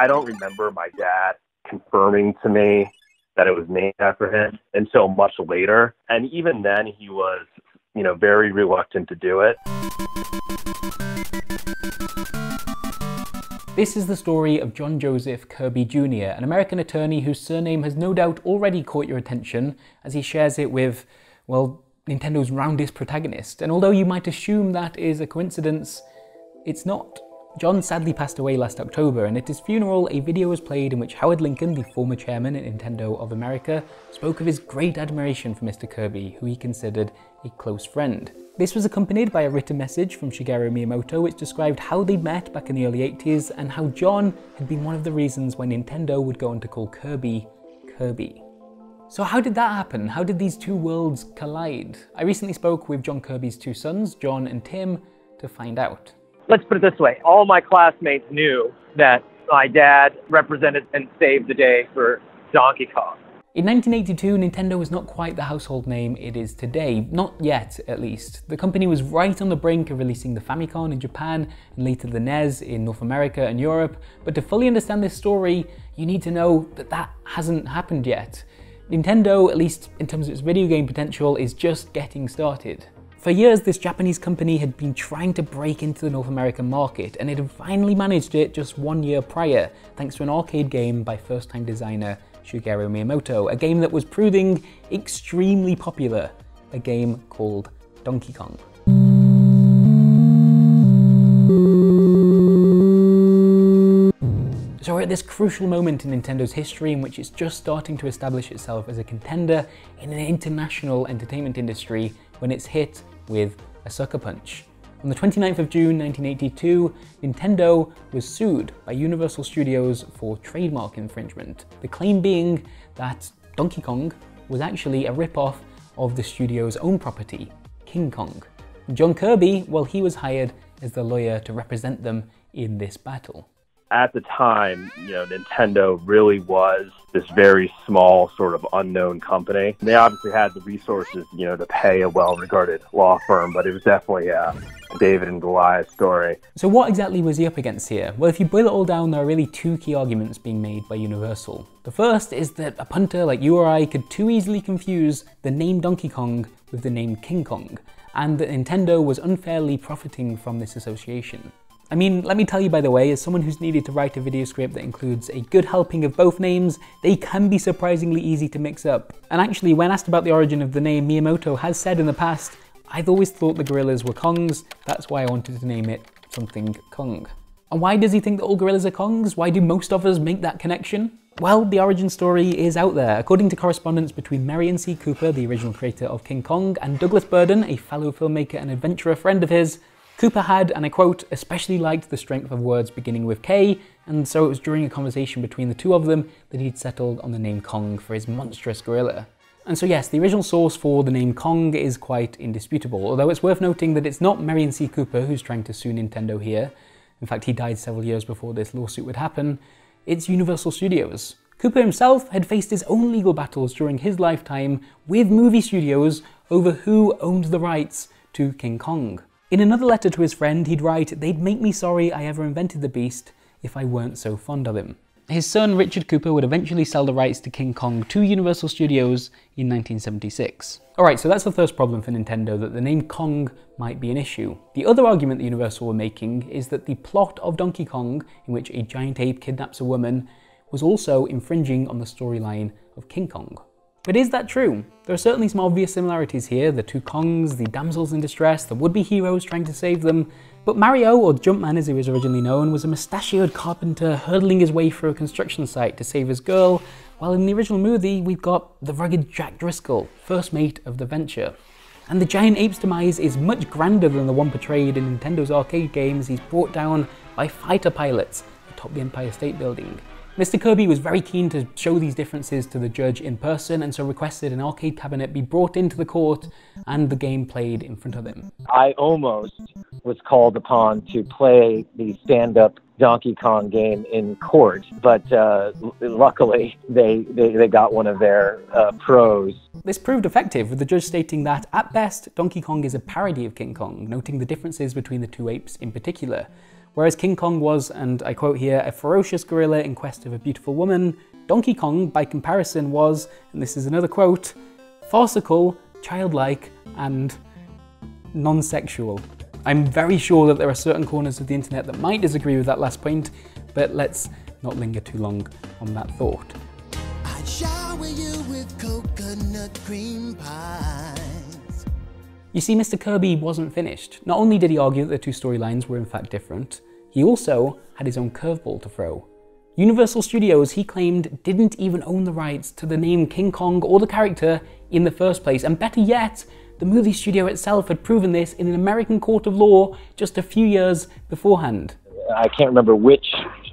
I don't remember my dad confirming to me that it was named after him until much later. And even then, he was, you know, very reluctant to do it. This is the story of John Joseph Kirby Jr., an American attorney whose surname has no doubt already caught your attention as he shares it with, well, Nintendo's roundest protagonist. And although you might assume that is a coincidence, it's not. John sadly passed away last October, and at his funeral, a video was played in which Howard Lincoln, the former chairman at Nintendo of America, spoke of his great admiration for Mr. Kirby, who he considered a close friend. This was accompanied by a written message from Shigeru Miyamoto which described how they'd met back in the early 80s and how John had been one of the reasons why Nintendo would go on to call Kirby, Kirby. So how did that happen? How did these two worlds collide? I recently spoke with John Kirby's two sons, John and Tim, to find out let's put it this way all my classmates knew that my dad represented and saved the day for Donkey Kong. In 1982, Nintendo was not quite the household name it is today, not yet at least. The company was right on the brink of releasing the Famicom in Japan and later the NES in North America and Europe, but to fully understand this story, you need to know that that hasn't happened yet. Nintendo, at least in terms of its video game potential, is just getting started. For years, this Japanese company had been trying to break into the North American market, and it had finally managed it just one year prior, thanks to an arcade game by first time designer Shigeru Miyamoto, a game that was proving extremely popular, a game called Donkey Kong. So we're at this crucial moment in Nintendo's history in which it's just starting to establish itself as a contender in an international entertainment industry when it's hit with a sucker punch. On the 29th of June 1982, Nintendo was sued by Universal Studios for trademark infringement, the claim being that Donkey Kong was actually a rip-off of the studio's own property, King Kong. John Kirby, well, he was hired as the lawyer to represent them in this battle at the time, you know, Nintendo really was this very small, sort of unknown company. They obviously had the resources, you know, to pay a well-regarded law firm, but it was definitely a David and Goliath story. So what exactly was he up against here? Well, if you boil it all down, there are really two key arguments being made by Universal. The first is that a punter like you or I could too easily confuse the name Donkey Kong with the name King Kong, and that Nintendo was unfairly profiting from this association. I mean, let me tell you by the way, as someone who's needed to write a video script that includes a good helping of both names, they can be surprisingly easy to mix up. And actually, when asked about the origin of the name, Miyamoto has said in the past, I've always thought the gorillas were Kongs, that's why I wanted to name it something Kong. And why does he think that all gorillas are Kongs? Why do most of us make that connection? Well, the origin story is out there. According to correspondence between Merian C. Cooper, the original creator of King Kong, and Douglas Burden, a fellow filmmaker and adventurer friend of his, Cooper had, and I quote, especially liked the strength of words beginning with K, and so it was during a conversation between the two of them that he'd settled on the name Kong for his monstrous gorilla. And so yes, the original source for the name Kong is quite indisputable, although it's worth noting that it's not Merian C. Cooper who's trying to sue Nintendo here. In fact, he died several years before this lawsuit would happen. It's Universal Studios. Cooper himself had faced his own legal battles during his lifetime with movie studios over who owned the rights to King Kong. In another letter to his friend, he'd write, They'd make me sorry I ever invented the beast if I weren't so fond of him. His son Richard Cooper would eventually sell the rights to King Kong to Universal Studios in 1976. Alright, so that's the first problem for Nintendo, that the name Kong might be an issue. The other argument that Universal were making is that the plot of Donkey Kong, in which a giant ape kidnaps a woman, was also infringing on the storyline of King Kong. But is that true? There are certainly some obvious similarities here, the two Kongs, the damsels in distress, the would-be heroes trying to save them, but Mario, or Jumpman as he was originally known, was a mustachioed carpenter hurdling his way through a construction site to save his girl, while in the original movie we've got the rugged Jack Driscoll, first mate of the venture. And the giant ape's demise is much grander than the one portrayed in Nintendo's arcade games he's brought down by fighter pilots atop the Empire State Building. Mr. Kirby was very keen to show these differences to the judge in person and so requested an arcade cabinet be brought into the court and the game played in front of him. I almost was called upon to play the stand up Donkey Kong game in court, but uh, luckily they, they, they, got one of their uh, pros. This proved effective, with the judge stating that, at best, Donkey Kong is a parody of King Kong, noting the differences between the two apes in particular Whereas King Kong was, and I quote here, a ferocious gorilla in quest of a beautiful woman, Donkey Kong, by comparison, was, and this is another quote, farcical, childlike, and non sexual. I'm very sure that there are certain corners of the internet that might disagree with that last point, but let's not linger too long on that thought. You see, Mr. Kirby wasn't finished. Not only did he argue that the two storylines were in fact different, he also had his own curveball to throw. Universal Studios, he claimed, didn't even own the rights to the name King Kong or the character in the first place, and better yet, the movie studio itself had proven this in an American court of law just a few years beforehand. I can't remember which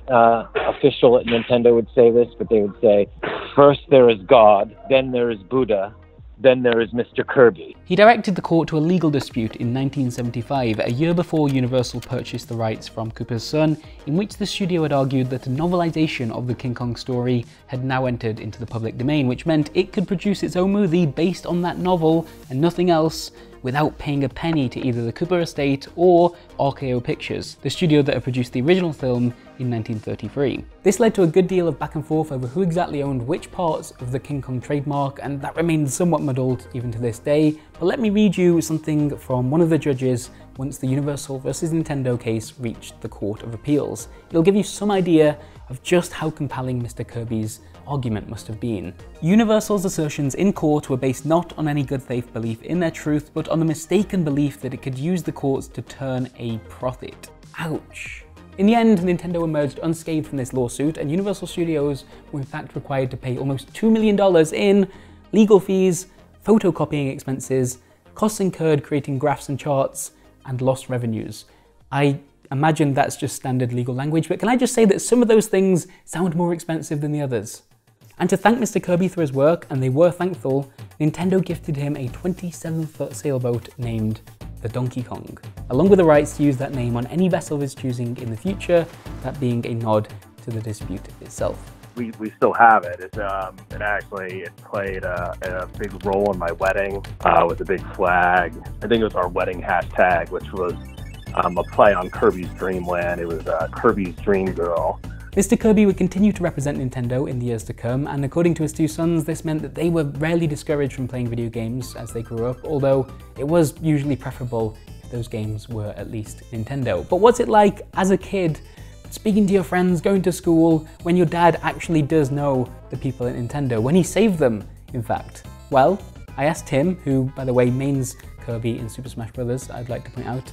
uh, official at Nintendo would say this, but they would say, first there is God, then there is Buddha, then there is Mr. Kirby. He directed the court to a legal dispute in 1975, a year before Universal purchased the rights from Cooper's son, in which the studio had argued that a novelization of the King Kong story had now entered into the public domain, which meant it could produce its own movie based on that novel and nothing else, without paying a penny to either the Cooper estate or RKO Pictures, the studio that had produced the original film in 1933. This led to a good deal of back and forth over who exactly owned which parts of the King Kong trademark, and that remains somewhat muddled even to this day. But let me read you something from one of the judges once the Universal vs. Nintendo case reached the Court of Appeals. It'll give you some idea of just how compelling Mr. Kirby's argument must have been. Universal's assertions in court were based not on any good faith belief in their truth, but on the mistaken belief that it could use the courts to turn a profit. Ouch. In the end, Nintendo emerged unscathed from this lawsuit, and Universal Studios were in fact required to pay almost $2 million in legal fees, photocopying expenses, costs incurred creating graphs and charts, and lost revenues. I imagine that's just standard legal language, but can I just say that some of those things sound more expensive than the others? And to thank Mr. Kirby for his work, and they were thankful, Nintendo gifted him a 27 foot sailboat named the Donkey Kong, along with the rights to use that name on any vessel of his choosing in the future, that being a nod to the dispute itself. We, we still have it. It, um, it actually it played a, a big role in my wedding uh, with a big flag. I think it was our wedding hashtag, which was um, a play on Kirby's Dream Land. It was uh, Kirby's Dream Girl. Mr. Kirby would continue to represent Nintendo in the years to come, and according to his two sons, this meant that they were rarely discouraged from playing video games as they grew up, although it was usually preferable if those games were at least Nintendo. But what's it like as a kid, speaking to your friends, going to school, when your dad actually does know the people at Nintendo, when he saved them, in fact? Well, I asked him, who, by the way, mains Kirby in Super Smash Bros., I'd like to point out,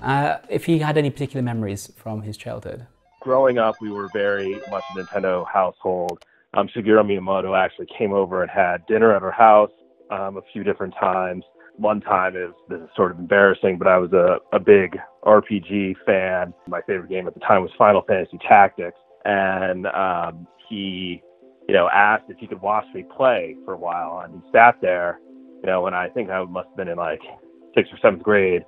uh, if he had any particular memories from his childhood growing up, we were very much a Nintendo household. Um, Shigeru Miyamoto actually came over and had dinner at our house um, a few different times. One time is this is sort of embarrassing, but I was a, a big RPG fan. My favorite game at the time was Final Fantasy Tactics, and um, he, you know, asked if he could watch me play for a while, and he sat there, you know, and I think I must have been in like sixth or seventh grade,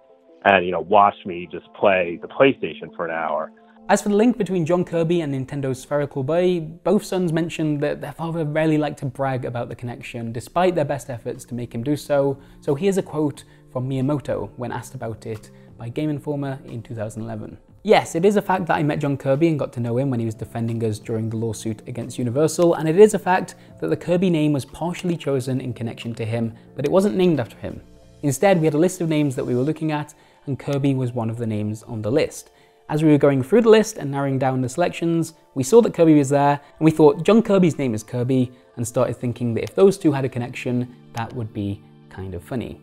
and you know, watched me just play the PlayStation for an hour as for the link between John Kirby and Nintendo's Spherical Boy, both sons mentioned that their father rarely liked to brag about the connection, despite their best efforts to make him do so. So here's a quote from Miyamoto when asked about it by Game Informer in 2011. Yes, it is a fact that I met John Kirby and got to know him when he was defending us during the lawsuit against Universal, and it is a fact that the Kirby name was partially chosen in connection to him, but it wasn't named after him. Instead, we had a list of names that we were looking at, and Kirby was one of the names on the list. As we were going through the list and narrowing down the selections, we saw that Kirby was there, and we thought John Kirby's name is Kirby, and started thinking that if those two had a connection, that would be kind of funny.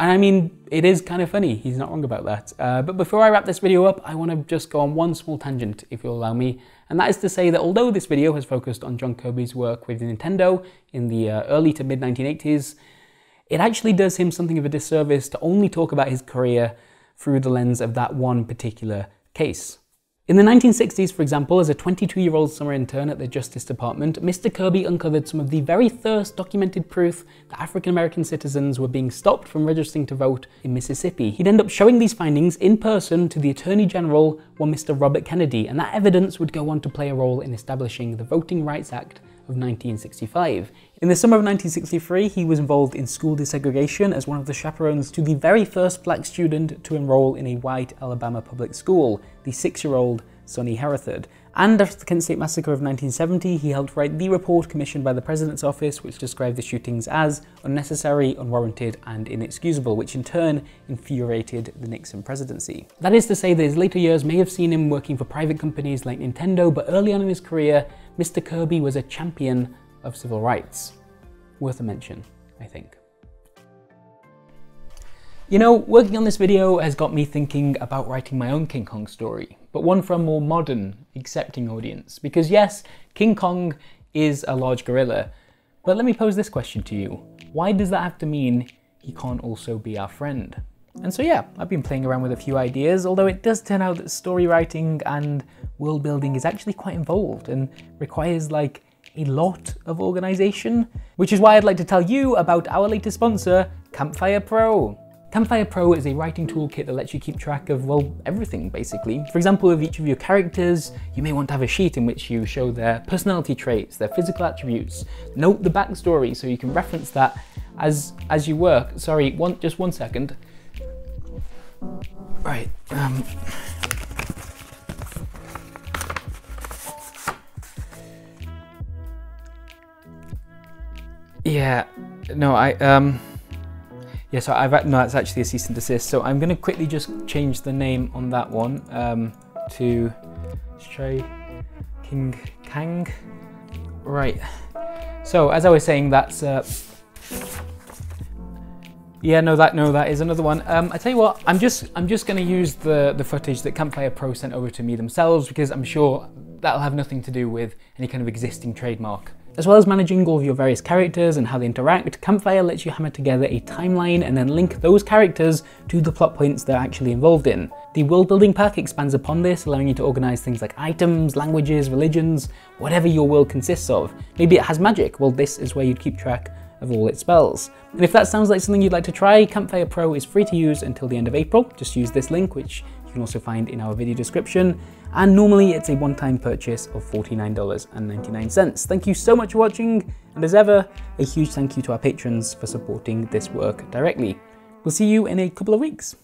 And I mean, it is kind of funny, he's not wrong about that. Uh, but before I wrap this video up, I want to just go on one small tangent, if you'll allow me. And that is to say that although this video has focused on John Kirby's work with Nintendo in the uh, early to mid 1980s, it actually does him something of a disservice to only talk about his career through the lens of that one particular case. In the 1960s, for example, as a 22 year old summer intern at the Justice Department, Mr. Kirby uncovered some of the very first documented proof that African American citizens were being stopped from registering to vote in Mississippi. He'd end up showing these findings in person to the Attorney General, one Mr. Robert Kennedy, and that evidence would go on to play a role in establishing the Voting Rights Act of 1965. In the summer of 1963, he was involved in school desegregation as one of the chaperones to the very first black student to enroll in a white Alabama public school, the six-year-old Sonny Hereford. And after the Kent State Massacre of 1970, he helped write the report commissioned by the President's Office, which described the shootings as unnecessary, unwarranted, and inexcusable, which in turn infuriated the Nixon presidency. That is to say that his later years may have seen him working for private companies like Nintendo, but early on in his career, Mr. Kirby was a champion of civil rights. Worth a mention, I think. You know, working on this video has got me thinking about writing my own King Kong story, but one for a more modern, accepting audience. Because yes, King Kong is a large gorilla, but let me pose this question to you. Why does that have to mean he can't also be our friend? And so yeah, I've been playing around with a few ideas, although it does turn out that story writing and world building is actually quite involved and requires like a lot of organization. Which is why I'd like to tell you about our latest sponsor, Campfire Pro. Campfire Pro is a writing toolkit that lets you keep track of, well, everything basically. For example, with each of your characters, you may want to have a sheet in which you show their personality traits, their physical attributes, note the backstory so you can reference that as as you work. Sorry, one just one second. Right. Um, yeah. No, I um. Yeah, so I've no, that's actually a cease and desist. So I'm going to quickly just change the name on that one um, to Stray King Kang. Right. So as I was saying, that's uh, yeah, no, that no, that is another one. Um, I tell you what, I'm just I'm just going to use the the footage that Campfire Pro sent over to me themselves because I'm sure that'll have nothing to do with any kind of existing trademark. As well as managing all of your various characters and how they interact, Campfire lets you hammer together a timeline and then link those characters to the plot points they're actually involved in. The world building pack expands upon this, allowing you to organize things like items, languages, religions, whatever your world consists of. Maybe it has magic, well this is where you'd keep track of all its spells. And if that sounds like something you'd like to try, Campfire Pro is free to use until the end of April. Just use this link, which you can also find in our video description and normally it's a one-time purchase of $49.99. Thank you so much for watching, and as ever, a huge thank you to our patrons for supporting this work directly. We'll see you in a couple of weeks.